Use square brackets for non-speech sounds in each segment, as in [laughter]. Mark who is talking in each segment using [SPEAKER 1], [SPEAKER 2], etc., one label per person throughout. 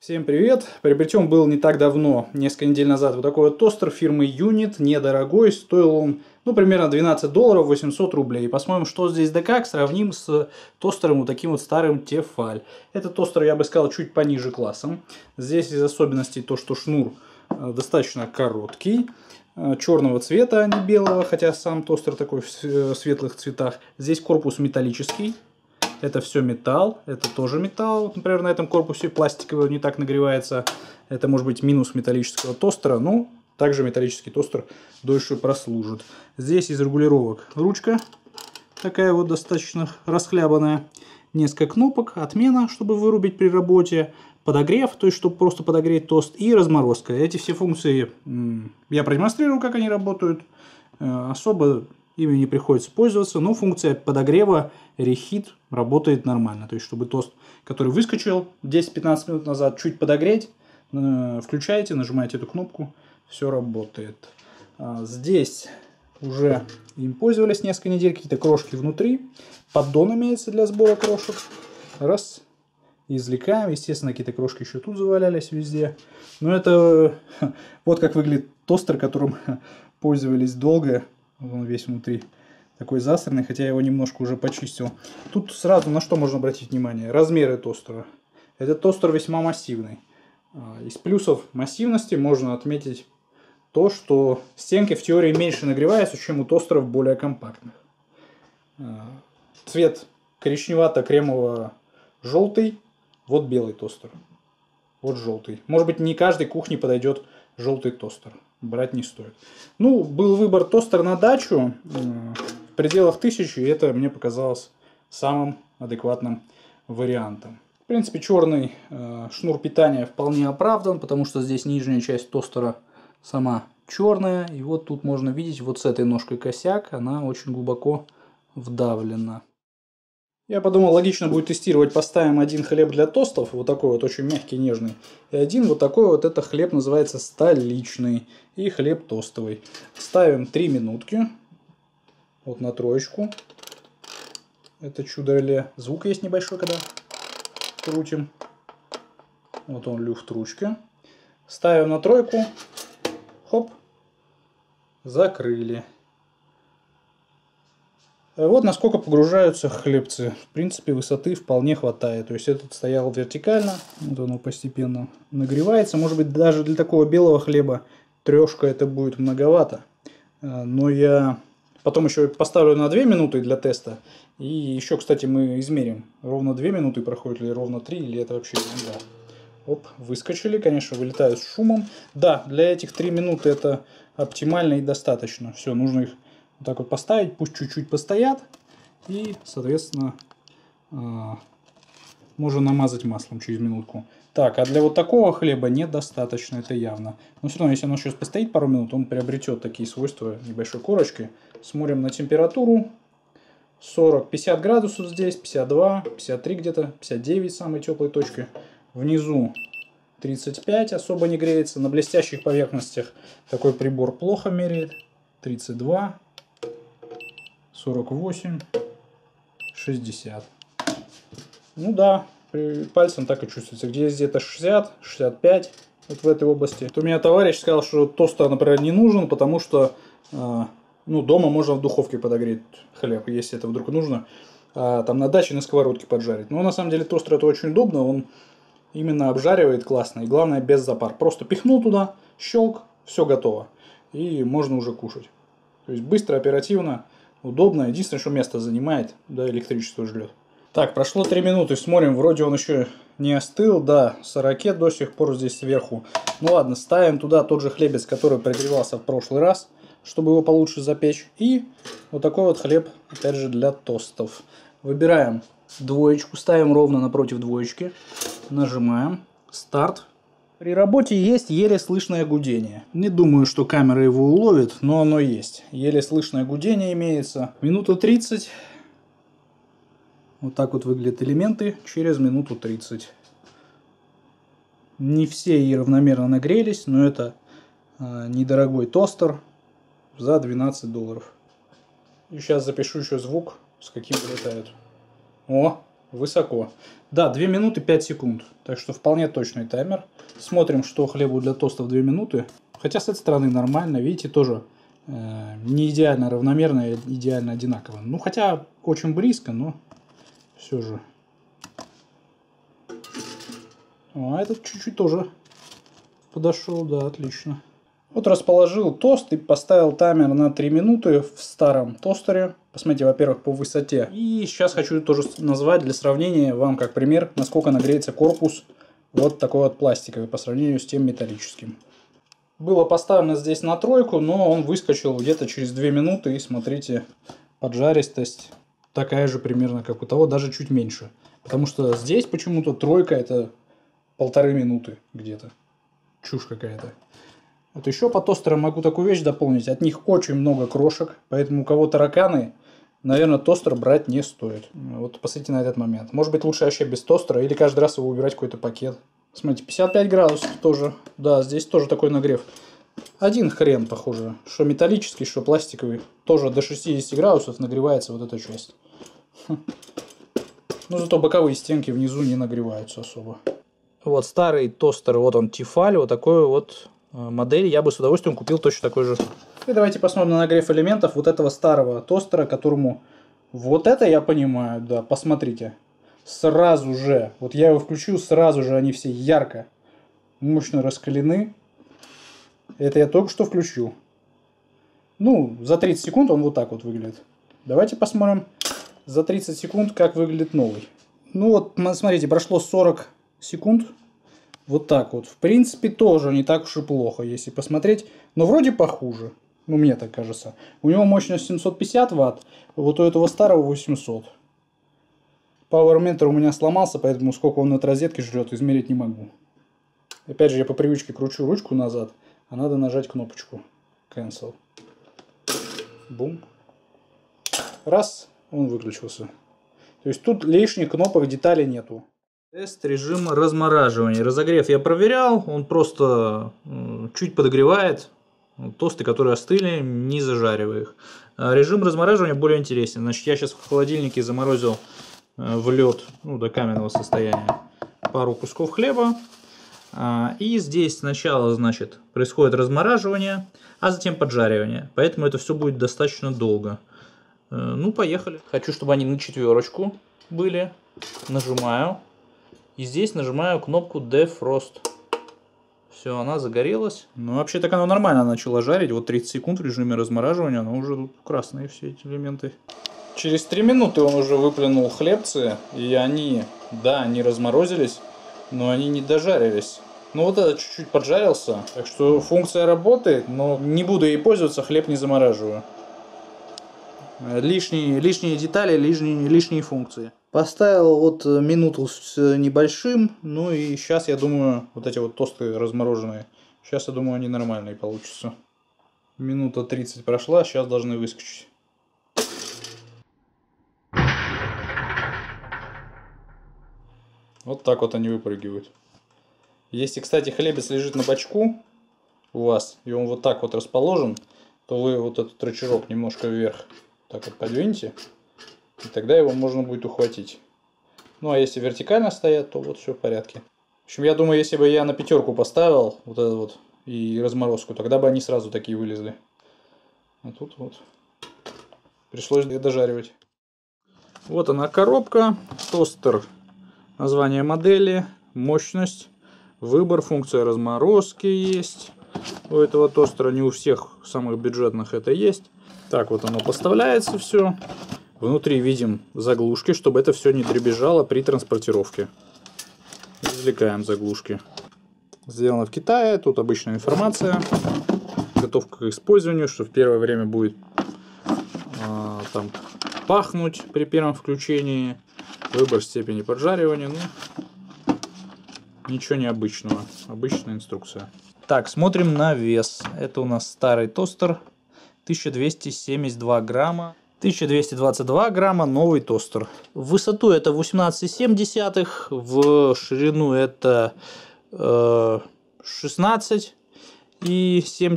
[SPEAKER 1] Всем привет! Приобретен был не так давно, несколько недель назад, вот такой вот тостер фирмы Unit, недорогой, стоил он, ну, примерно 12 долларов 800 рублей. Посмотрим, что здесь да как, сравним с тостером вот таким вот старым Tefal. Этот тостер, я бы сказал, чуть пониже классом. Здесь из особенностей то, что шнур э, достаточно короткий, э, черного цвета, а не белого, хотя сам тостер такой в э, светлых цветах. Здесь корпус металлический, это все металл, это тоже металл. Вот, например, на этом корпусе пластиковый не так нагревается. Это может быть минус металлического тостера. Ну, также металлический тостер дольше прослужит. Здесь из регулировок ручка такая вот достаточно расхлябанная. Несколько кнопок, отмена, чтобы вырубить при работе, подогрев, то есть чтобы просто подогреть тост, и разморозка. Эти все функции я продемонстрирую, как они работают. Э, особо ими не приходится пользоваться, но функция подогрева рехит работает нормально. То есть, чтобы тост, который выскочил 10-15 минут назад, чуть подогреть, э, включаете, нажимаете эту кнопку, все работает. А, здесь уже им пользовались несколько недель, какие-то крошки внутри. Поддон имеется для сбора крошек. Раз. Извлекаем. Естественно, какие-то крошки еще тут завалялись везде. Но это [laughs] вот как выглядит тостер, которым [laughs] пользовались долго. Он весь внутри такой засранный, хотя я его немножко уже почистил. Тут сразу на что можно обратить внимание? Размеры тостера. Этот тостер весьма массивный. А, из плюсов массивности можно отметить то, что стенки в теории меньше нагреваются, чем у тостеров более компактных. А, цвет коричневато-кремово-желтый. Вот белый тостер. Вот желтый. Может быть, не каждой кухне подойдет желтый тостер брать не стоит. Ну, был выбор тостер на дачу в пределах тысячи, и это мне показалось самым адекватным вариантом. В принципе, черный э, шнур питания вполне оправдан, потому что здесь нижняя часть тостера сама черная. И вот тут можно видеть вот с этой ножкой косяк, она очень глубоко вдавлена. Я подумал, логично будет тестировать. Поставим один хлеб для тостов, вот такой вот очень мягкий, нежный. И один вот такой вот, это хлеб называется столичный. И хлеб тостовый. Ставим 3 минутки. Вот на троечку. Это чудо-реле. Звук есть небольшой, когда крутим. Вот он люфт ручки. Ставим на тройку. Хоп. Закрыли. Э, вот насколько погружаются хлебцы. В принципе, высоты вполне хватает. То есть этот стоял вертикально, вот оно постепенно нагревается. Может быть, даже для такого белого хлеба трешка это будет многовато. Э, но я потом еще поставлю на 2 минуты для теста. И еще, кстати, мы измерим, ровно 2 минуты проходит, или ровно 3, или это вообще ерунда. Оп, выскочили, конечно, вылетают с шумом. Да, для этих 3 минуты это оптимально и достаточно. Все, нужно их вот так вот поставить, пусть чуть-чуть постоят. И, соответственно, а, можно намазать маслом через минутку. Так, а для вот такого хлеба недостаточно, это явно. Но все равно, если оно сейчас постоит пару минут, он приобретет такие свойства небольшой корочки. Смотрим на температуру. 40-50 градусов здесь, 52, 53 где-то, 59 самой теплой точки. Внизу 35 особо не греется. На блестящих поверхностях такой прибор плохо меряет. 32, 48, 60. Ну да, пальцем так и чувствуется. Где где-то 60, 65, вот в этой области. Вот у меня товарищ сказал, что тостер, например, не нужен, потому что э, ну, дома можно в духовке подогреть хлеб, если это вдруг нужно. А там на даче на сковородке поджарить. Но на самом деле тостер это очень удобно, он именно обжаривает классно. И главное без запар. Просто пихнул туда, щелк, все готово. И можно уже кушать. То есть быстро, оперативно удобно. Единственное, что место занимает, да, электричество ждет. Так, прошло 3 минуты, смотрим, вроде он еще не остыл, да, 40 до сих пор здесь сверху. Ну ладно, ставим туда тот же хлебец, который прогревался в прошлый раз, чтобы его получше запечь. И вот такой вот хлеб, опять же, для тостов. Выбираем двоечку, ставим ровно напротив двоечки, нажимаем, старт. При работе есть еле слышное гудение. Не думаю, что камера его уловит, но оно есть. Еле слышное гудение имеется. Минута 30. Вот так вот выглядят элементы через минуту 30. Не все и равномерно нагрелись, но это э, недорогой тостер за 12 долларов. И сейчас запишу еще звук, с каким вылетают. О, высоко. Да, 2 минуты 5 секунд. Так что вполне точный таймер. Смотрим, что хлебу для тостов 2 минуты. Хотя с этой стороны нормально. Видите, тоже э, не идеально равномерно, идеально одинаково. Ну, хотя очень близко, но все же. А этот чуть-чуть тоже подошел, да, отлично. Вот расположил тост и поставил таймер на 3 минуты в старом тостере. Посмотрите, во-первых, по высоте. И сейчас хочу тоже назвать для сравнения вам как пример, насколько нагреется корпус вот такой вот пластиковый по сравнению с тем металлическим. Было поставлено здесь на тройку, но он выскочил где-то через 2 минуты. И смотрите, поджаристость такая же примерно, как у того, даже чуть меньше. Потому что здесь почему-то тройка это полторы минуты где-то. Чушь какая-то. Вот еще по тостерам могу такую вещь дополнить. От них очень много крошек, поэтому у кого тараканы, наверное, тостер брать не стоит. Вот посмотрите на этот момент. Может быть, лучше вообще без тостера или каждый раз его убирать какой-то пакет. Смотрите, 55 градусов тоже. Да, здесь тоже такой нагрев. Один хрен, похоже. Что металлический, что пластиковый. Тоже до 60 градусов нагревается вот эта часть. Ну, зато боковые стенки внизу не нагреваются особо. Вот старый тостер, вот он, Тифаль, вот такой вот модель, я бы с удовольствием купил точно такой же. И давайте посмотрим на нагрев элементов вот этого старого тостера, которому... Вот это я понимаю, да, посмотрите. Сразу же, вот я его включу, сразу же они все ярко, мощно раскалены. Это я только что включу. Ну, за 30 секунд он вот так вот выглядит. Давайте посмотрим за 30 секунд, как выглядит новый. Ну вот, смотрите, прошло 40 секунд. Вот так вот. В принципе, тоже не так уж и плохо, если посмотреть. Но вроде похуже. Ну, мне так кажется. У него мощность 750 ватт, вот у этого старого 800. Пауэрметр у меня сломался, поэтому сколько он от розетки жрет, измерить не могу. Опять же, я по привычке кручу ручку назад, а надо нажать кнопочку Cancel. Бум. Раз, он выключился. То есть тут лишних кнопок, деталей нету. Тест режима размораживания. Разогрев я проверял, он просто чуть подогревает тосты, которые остыли, не зажаривая их. А режим размораживания более интересен. Значит, я сейчас в холодильнике заморозил э, в лед, ну, до каменного состояния, пару кусков хлеба. А, и здесь сначала, значит, происходит размораживание, а затем поджаривание. Поэтому это все будет достаточно долго. Э, ну, поехали. Хочу, чтобы они на четверочку были. Нажимаю. И здесь нажимаю кнопку Defrost. Все, она загорелась. Ну, вообще так она нормально начала жарить. Вот 30 секунд в режиме размораживания, но уже тут красные все эти элементы. Через 3 минуты он уже выплюнул хлебцы, и они, да, они разморозились, но они не дожарились. Ну вот это чуть-чуть поджарился, так что функция работает, но не буду ей пользоваться, хлеб не замораживаю. Лишние, лишние детали, лишние, лишние функции. Поставил вот э, минуту с небольшим, ну и сейчас я думаю, вот эти вот тосты размороженные, сейчас я думаю они нормальные получатся. Минута 30 прошла, сейчас должны выскочить. Вот так вот они выпрыгивают. Если, кстати, хлебец лежит на бачку у вас, и он вот так вот расположен, то вы вот этот рычажок немножко вверх так вот подвиньте. И тогда его можно будет ухватить. Ну а если вертикально стоят, то вот все в порядке. В общем, я думаю, если бы я на пятерку поставил вот это вот и разморозку, тогда бы они сразу такие вылезли. А тут вот пришлось дожаривать. Вот она коробка, тостер, название модели, мощность, выбор, функция разморозки есть. У этого тостера не у всех самых бюджетных это есть. Так вот оно поставляется все. Внутри видим заглушки, чтобы это все не дребезжало при транспортировке. Извлекаем заглушки. Сделано в Китае, тут обычная информация. Готовка к использованию, что в первое время будет э, там пахнуть при первом включении. Выбор степени поджаривания. Ну, ничего необычного. Обычная инструкция. Так, смотрим на вес. Это у нас старый тостер. 1272 грамма. 1222 грамма новый тостер. В высоту это 18,7, в ширину это э, 16 и 7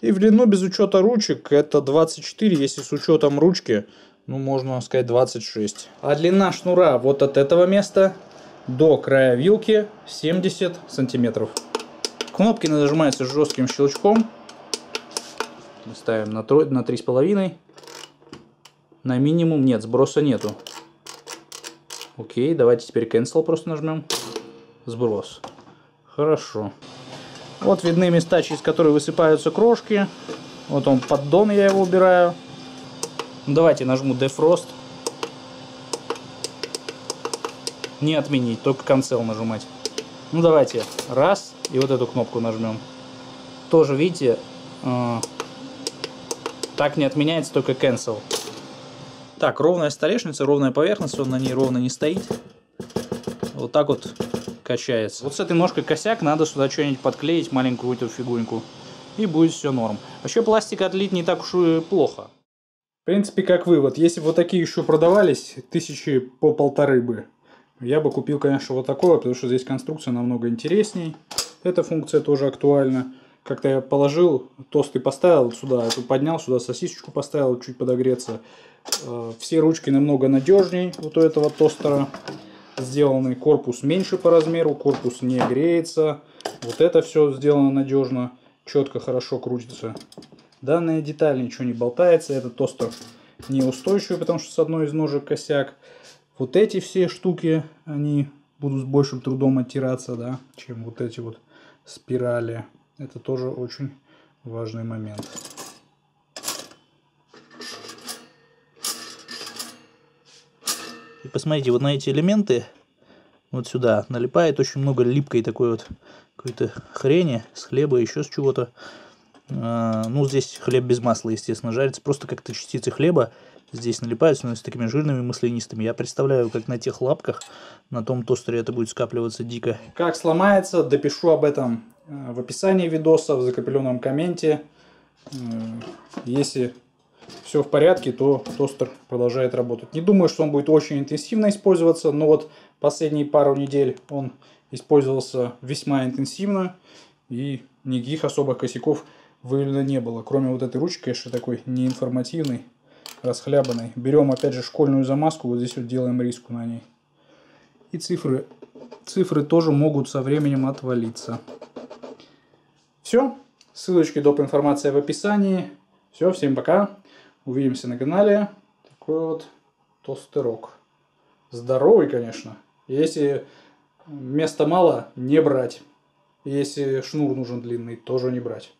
[SPEAKER 1] И в длину без учета ручек это 24, если с учетом ручки ну, можно сказать, 26. А длина шнура вот от этого места до края вилки 70 сантиметров. Кнопки нажимаются жестким щелчком. Мы ставим на 3,5. На минимум нет, сброса нету. Окей, давайте теперь cancel просто нажмем. Сброс. Хорошо. Вот видны места, через которые высыпаются крошки. Вот он поддон, я его убираю. Ну, давайте нажму Defrost. Не отменить, только cancel нажимать. Ну давайте, раз, и вот эту кнопку нажмем. Тоже, видите, э, так не отменяется, только cancel. Так, ровная столешница, ровная поверхность, он на ней ровно не стоит. Вот так вот качается. Вот с этой ножкой косяк, надо сюда что-нибудь подклеить, маленькую эту фигуринку. И будет все норм. Вообще пластик отлить не так уж и плохо. В принципе, как вывод, если бы вот такие еще продавались, тысячи по полторы бы, я бы купил, конечно, вот такое, потому что здесь конструкция намного интересней. Эта функция тоже актуальна. Как-то я положил, тосты поставил сюда, эту поднял, сюда сосисочку поставил, чуть подогреться. Э, все ручки намного надежнее вот у этого тостера сделанный. Корпус меньше по размеру, корпус не греется. Вот это все сделано надежно, четко, хорошо крутится. Данная деталь ничего не болтается. Этот тостер неустойчивый, потому что с одной из ножек косяк. Вот эти все штуки, они будут с большим трудом оттираться, да, чем вот эти вот спирали. Это тоже очень важный момент. И посмотрите, вот на эти элементы, вот сюда, налипает очень много липкой такой вот какой-то хрени, с хлеба, еще с чего-то. А, ну, здесь хлеб без масла, естественно, жарится. Просто как-то частицы хлеба здесь налипают, становятся такими жирными, маслянистыми. Я представляю, как на тех лапках, на том тостере это будет скапливаться дико. Как сломается, допишу об этом в описании видоса, в закрепленном комменте. Э, если все в порядке, то тостер продолжает работать. Не думаю, что он будет очень интенсивно использоваться, но вот последние пару недель он использовался весьма интенсивно и никаких особых косяков выявлено не было. Кроме вот этой ручки, конечно, такой неинформативной, расхлябанной. Берем опять же школьную замазку, вот здесь вот делаем риску на ней. И цифры, цифры тоже могут со временем отвалиться. Все. Ссылочки доп. информация в описании. Все, всем пока. Увидимся на канале. Такой вот толстырок. Здоровый, конечно. Если места мало, не брать. Если шнур нужен длинный, тоже не брать.